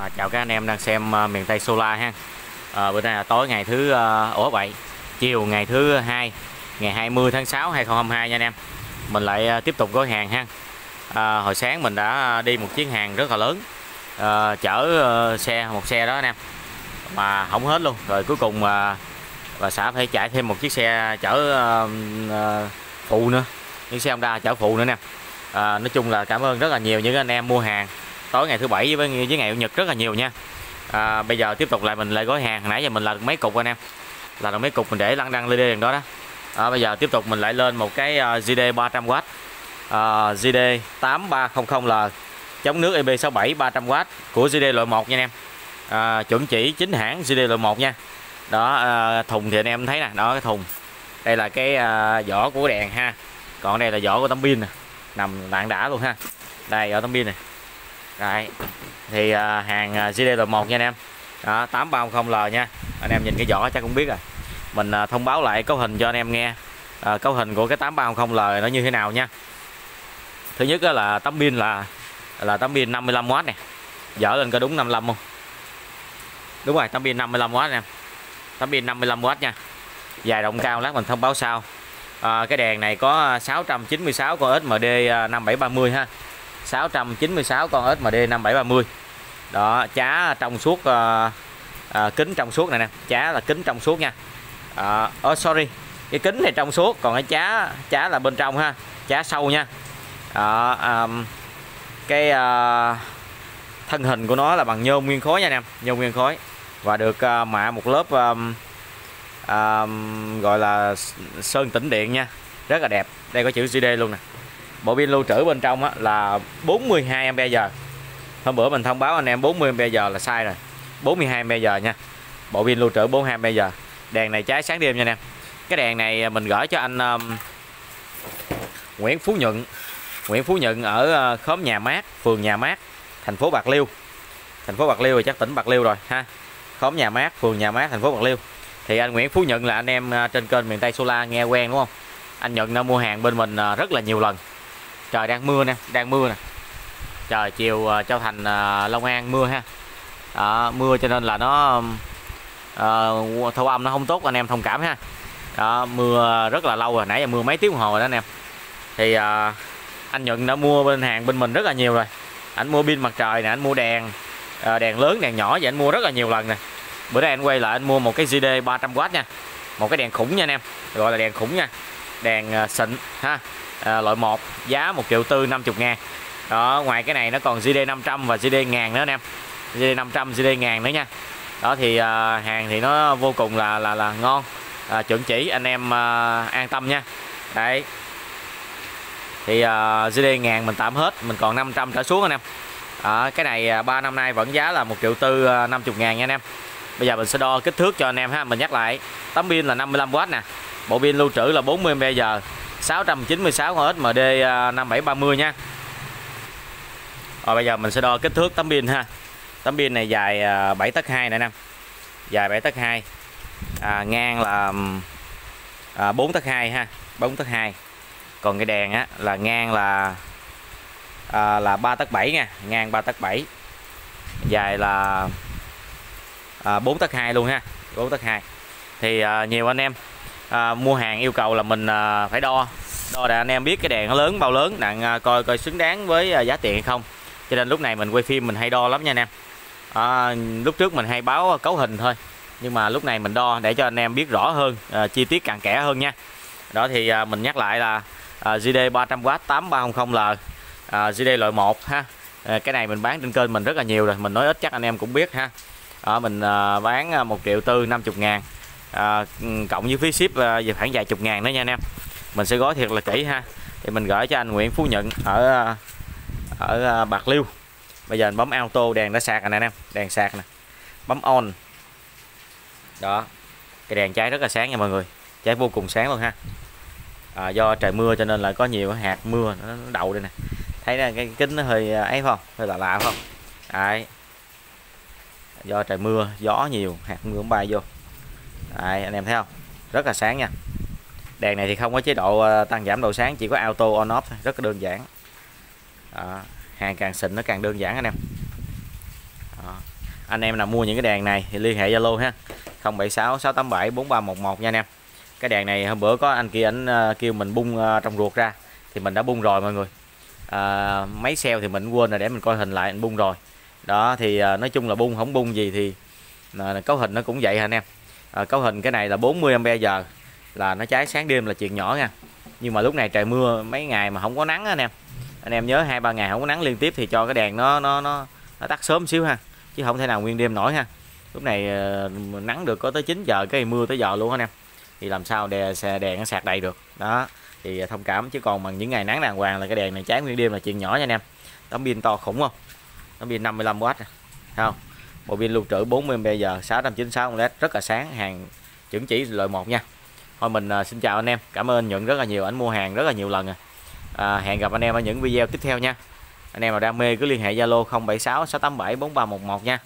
À, chào các anh em đang xem uh, miền Tây Solar ha. À, bữa nay là tối ngày thứ uh, ủa vậy, chiều ngày thứ hai, ngày 20 tháng 6 2022 nha anh em. Mình lại uh, tiếp tục gói hàng ha. À, hồi sáng mình đã đi một chuyến hàng rất là lớn. À, chở uh, xe một xe đó anh em. Mà không hết luôn. Rồi cuối cùng uh, bà xã phải chạy thêm một chiếc xe chở uh, uh, phụ nữa. Những xe Honda chở phụ nữa nè. À, nói chung là cảm ơn rất là nhiều những anh em mua hàng tối ngày thứ bảy với với ngày chủ nhật rất là nhiều nha. À, bây giờ tiếp tục lại mình lại gói hàng. Nãy giờ mình là được mấy cục anh em là được mấy cục mình để lăn đăng lên đèn đó đó. À, bây giờ tiếp tục mình lại lên một cái uh, GD 300W uh, GD 8300L chống nước EB67 300W của GD loại 1 nha anh em. À, chuẩn chỉ chính hãng GD loại 1 nha. Đó à, thùng thì anh em thấy nè. Đó cái thùng. Đây là cái à, vỏ của đèn ha. Còn đây là vỏ của tấm pin nè. Nằm lạng đã luôn ha. Đây ở tấm pin này Đấy. Thì à, hàng à, GD1 nha anh em. Đó, 830L nha. Anh em nhìn cái vỏ chắc cũng biết rồi. Mình à, thông báo lại cấu hình cho anh em nghe. À, cấu hình của cái 830L nó như thế nào nha. Thứ nhất là tấm pin là là tấm pin 55W nè. Dở lên có đúng 55 không? Đúng rồi, tấm pin 55W nè. Tấm pin 55W nha. Dài rộng cao lát mình thông báo sau. À, cái đèn này có 696 con SMD 5730 à, ha. 696 con SMD 5730 đó chá trong suốt à, à, kính trong suốt này nè. Chá là kính trong suốt nha. À, oh, sorry cái kính này trong suốt còn cái chá chá là bên trong ha chá sâu nha. À, à, cái à, thân hình của nó là bằng nhôm nguyên khối nha anh em nhôm nguyên khối. Và được à, mạ một lớp à, à, gọi là sơn tĩnh điện nha. Rất là đẹp. Đây có chữ cd luôn nè bộ pin lưu trữ bên trong á, là 42 giờ. Hôm bữa mình thông báo anh em 40 giờ là sai rồi. 42 giờ nha. Bộ pin lưu trữ 42 giờ. Đèn này cháy sáng đêm nha anh em. Cái đèn này mình gửi cho anh um, Nguyễn Phú Nhuận. Nguyễn Phú Nhuận ở uh, khóm Nhà Mát phường Nhà Mát thành phố Bạc Liêu. Thành phố Bạc Liêu rồi chắc tỉnh Bạc Liêu rồi ha. Khóm Nhà Mát phường Nhà Mát thành phố Bạc Liêu. Thì anh Nguyễn Phú Nhuận là anh em ờ, trên kênh miền Tây Solar nghe quen đúng không? Anh Nhuận đã mua hàng bên mình ờ, rất là nhiều lần trời đang mưa nè đang mưa nè. Trời chiều à, uh, châu thành uh, long an mưa ha. Đó, mưa cho nên là nó uh, thu âm nó không tốt anh em thông cảm ha. Đó, mưa rất là lâu rồi nãy giờ mưa mấy tiếng đồng hồ rồi đó anh em. Thì uh, anh nhuận đã mua bên hàng bên mình rất là nhiều rồi. Anh mua pin mặt trời nè anh mua đèn uh, đèn lớn đèn nhỏ vậy anh mua rất là nhiều lần nè. Bữa nay anh quay lại anh mua một cái GD 300W nha. Một cái đèn khủng nha anh em gọi là đèn khủng nha đèn à, xịn ha. À, loại 1 giá 1 triệu tư 50 ngàn. Đó ngoài cái này nó còn GD 500 và GD ngàn nữa anh em. GD 500 GD ngàn nữa nha. Đó thì à, hàng thì nó vô cùng là là là ngon. À, chuẩn chỉ anh em à, an tâm nha. Đấy. Thì à, GD ngàn mình tạm hết mình còn 500 trở xuống anh em. À, cái này à, 3 năm nay vẫn giá là 1 triệu tư à, 50 ngàn nha anh em. Bây giờ mình sẽ đo kích thước cho anh em ha mình nhắc lại. Tấm pin là 55W nè bộ pin lưu trữ là 40 mAh 696 con SMD 5730 nha. Rồi bây giờ mình sẽ đo kích thước tấm pin ha. Tấm pin này dài à, 7 tấc 2 nè em. Dài 7 tấc 2 à, ngang là à, 4 tấc 2 ha 4 tấc 2 còn cái đèn á là ngang là à, là 3 tấc 7 nha ngang 3 tấc 7 dài là à, 4 tấc 2 luôn ha 4 tấc 2 thì à, nhiều anh em à, mua hàng yêu cầu là mình à, phải đo. Đo để anh em biết cái đèn nó lớn bao lớn đặng à, coi coi xứng đáng với à, giá tiền hay không. Cho nên lúc này mình quay phim mình hay đo lắm nha anh em. À, lúc trước mình hay báo cấu hình thôi nhưng mà lúc này mình đo để cho anh em biết rõ hơn à, chi tiết cặn kẽ hơn nha. Đó thì à, mình nhắc lại là à, GD 300W 8300L à, GD loại 1 ha. À, cái này mình bán trên kênh mình rất là nhiều rồi mình nói ít chắc anh em cũng biết ha. À, mình à, bán à, 1 triệu tư 50 ngàn à, cộng với phí ship à, về khoảng vài chục ngàn đó nha anh em. Mình sẽ gói thiệt là kỹ ha. Thì mình gửi cho anh Nguyễn Phú Nhận ở à, ở à, Bạc Liêu. Bây giờ anh bấm auto đèn đã sạc nè anh em. Đèn sạc nè. Bấm on. Đó. Cái đèn cháy rất là sáng nha mọi người. Cháy vô cùng sáng luôn ha. À, do trời mưa cho nên là có nhiều hạt mưa nó đậu đây nè. Thấy là cái kính nó hơi à, ấy không? Hơi lạ lạ không? Đấy. Do trời mưa gió nhiều hạt mưa cũng bay vô. Đấy, anh em thấy không? Rất là sáng nha. Đèn này thì không có chế độ ờ, tăng giảm độ sáng chỉ có auto on off thôi rất là đơn giản. Đó. hàng càng xịn nó càng đơn giản anh em. Đó. anh em nào mua những cái đèn này thì liên hệ Zalo ha. 076 687 4311 nha anh em. Cái đèn này hôm bữa có anh kia anh ờ, kêu mình bung ờ, trong ruột ra thì mình đã bung rồi mọi người. À, máy xeo thì mình quên rồi để mình coi hình lại mình bung rồi. Đó thì nói chung là bung không bung gì thì cấu hình nó cũng vậy hả anh em? À, cấu hình cái này là 40 ampe giờ. Là nó cháy sáng đêm là chuyện nhỏ nha. Nhưng mà lúc này trời mưa mấy ngày mà không có nắng anh em. Anh em nhớ hai ba ngày không có nắng liên tiếp thì cho cái đèn nó nó nó, nó tắt sớm xíu ha. Chứ không thể nào nguyên đêm nổi ha. Lúc này uh, nắng được có tới 9 giờ cái mưa tới giờ luôn anh em. Thì làm sao đè xe đèn nó sạc đầy được. Đó thì ờ, thông cảm. Chứ còn bằng những ngày nắng đàng hoàng là cái đèn này cháy nguyên đêm là chuyện nhỏ nha anh em. Tấm pin to khủng không? Tấm pin 55W không? Bộ pin lưu trữ 40 mAh 696 led rất là sáng hàng chuẩn chỉ loại một nha. Thôi mình à, xin chào anh em cảm ơn nhận rất là nhiều anh mua hàng rất là nhiều lần à. à, hẹn gặp anh em ở những video tiếp theo nha. Anh em nào đam mê cứ liên hệ Zalo 076 687 4311 nha.